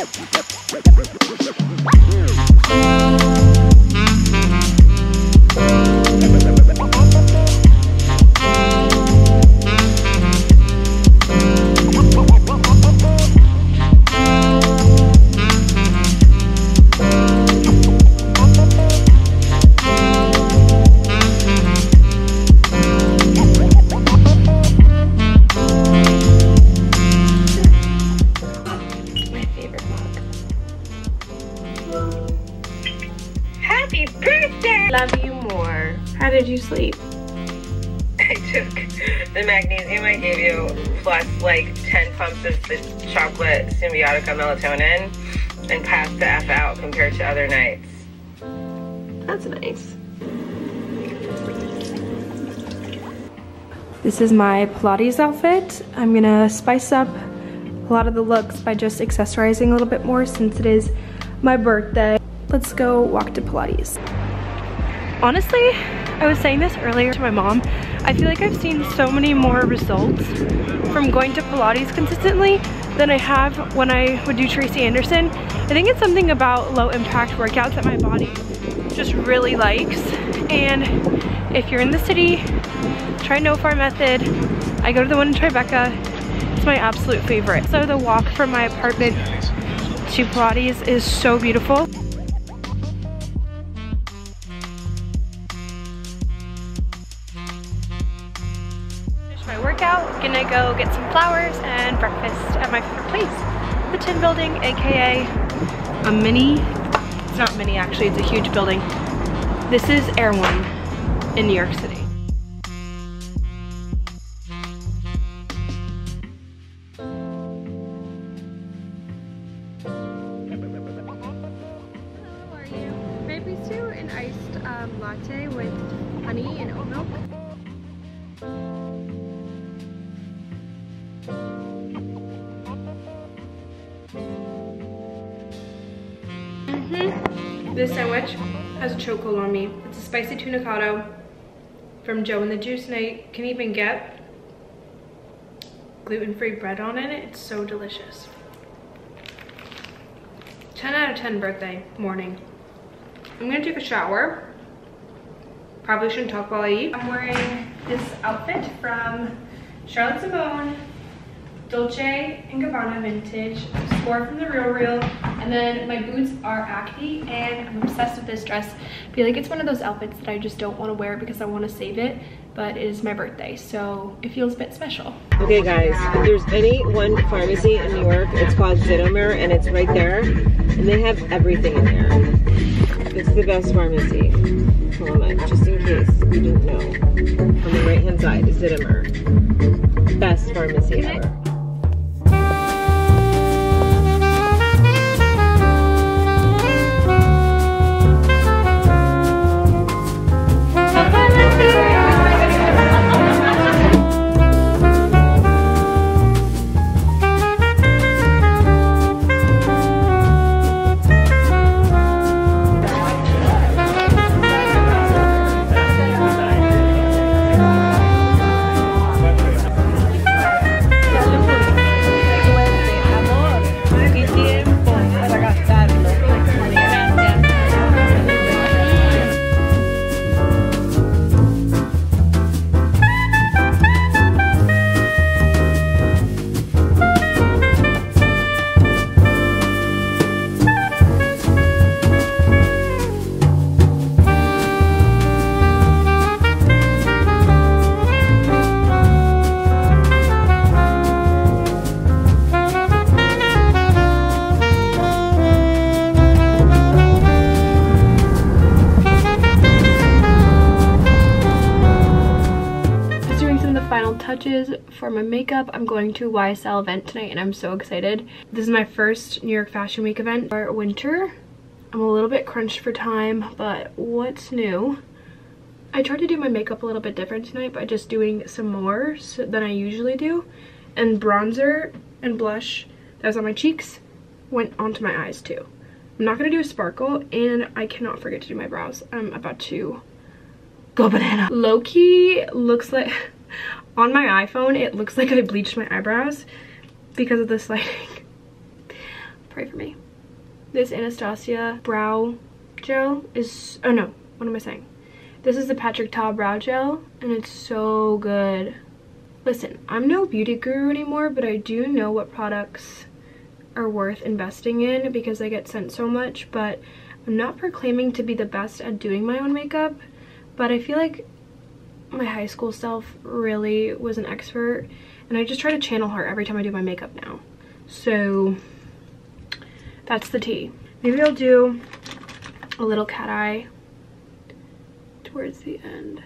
Oh, How did you sleep? I took the magnesium I gave you plus like 10 pumps of the chocolate Cymbiotika melatonin and passed the F out compared to other nights. That's nice. This is my Pilates outfit. I'm gonna spice up a lot of the looks by just accessorizing a little bit more since it is my birthday. Let's go walk to Pilates. Honestly, I was saying this earlier to my mom, I feel like I've seen so many more results from going to Pilates consistently than I have when I would do Tracy Anderson. I think it's something about low impact workouts that my body just really likes. And if you're in the city, try No Far Method. I go to the one in Tribeca. It's my absolute favorite. So the walk from my apartment to Pilates is so beautiful. Workout, gonna go get some flowers and breakfast at my favorite place. The Tin Building, AKA a mini, it's not mini actually, it's a huge building. This is Erewhon in New York City. Hello, are you? I an iced um, latte with honey and oat milk? Mm-hmm. This sandwich has a chokehold on me. It's a spicy Tunacado from Joe and the Juice, and I can even get gluten-free bread on it. It's so delicious. 10 out of 10 birthday morning. I'm gonna take a shower. Probably shouldn't talk while I eat. I'm wearing this outfit from Charlotte Simone, Dolce & Gabbana Vintage, score from The Real Real, and then my boots are Acne, and I'm obsessed with this dress. I feel like it's one of those outfits that I just don't want to wear because I want to save it, but it is my birthday, so it feels a bit special. Okay guys, if there's any one pharmacy in New York, it's called Zitomer and it's right there. And they have everything in there. It's the best pharmacy. Hold on, just in case you didn't know. On the right hand side, Zitomer. Best pharmacy ever. For my makeup. I'm going to YSL event tonight and I'm so excited. This is my first New York Fashion Week event for winter. I'm a little bit crunched for time, but what's new? I tried to do my makeup a little bit different tonight by just doing some more than I usually do. And bronzer and blush that was on my cheeks went onto my eyes too. I'm not going to do a sparkle and I cannot forget to do my brows. I'm about to go banana. Low-key looks like, on my iPhone, it looks like I bleached my eyebrows because of this lighting. pray for me. This Anastasia brow gel is, oh no, what am I saying? This is the Patrick Ta brow gel and it's so good. Listen, I'm no beauty guru anymore, but I do know what products are worth investing in because I get sent so much, but I'm not proclaiming to be the best at doing my own makeup, but I feel like my high school self really was an expert and I just try to channel her every time I do my makeup now. So that's the tea. Maybe I'll do a little cat eye towards the end.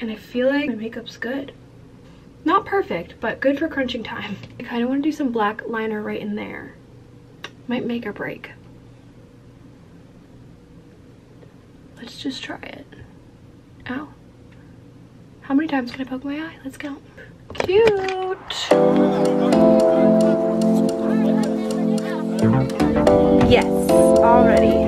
And I feel like my makeup's good. Not perfect, but good for crunching time. I kind of want to do some black liner right in there. Might make or break. Let's just try it. Ow. How many times can I poke my eye? Let's count. Cute. Yes, already.